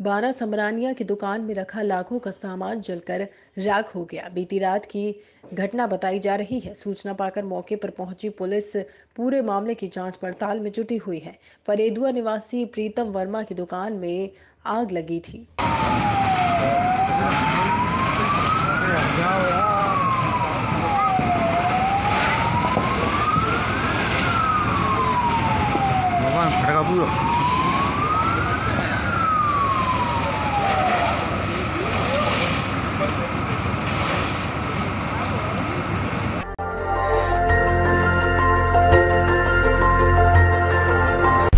बारा समरानिया की दुकान में रखा लाखों का सामान जलकर राख हो गया। बीती रात की घटना बताई जा रही है। सूचना पाकर मौके पर पहुँची पुलिस पूरे मामले की जाँच पड़ताल में जुटी हुई है। फरेदुआ निवासी प्रीतम वर्मा की दुकान में आग लगी थी।